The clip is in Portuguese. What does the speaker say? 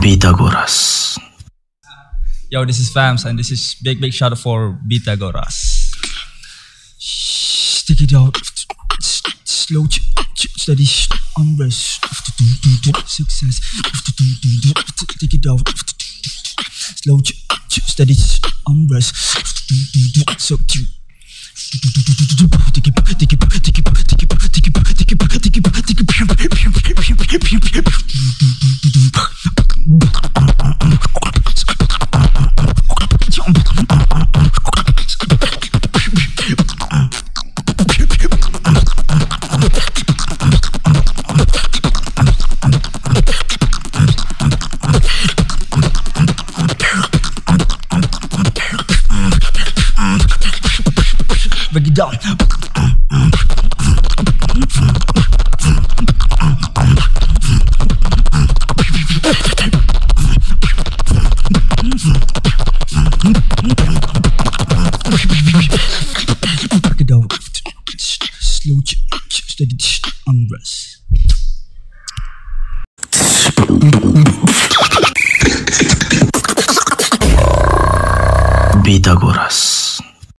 Pythagoras. Yo, this is Fams, and this is big, big shout out for Pythagoras. Stick it out. Slow, steady, unrest. Success. Stick it out. Slow, steady, unrest. So cute. Down. Slow, steady, unrest.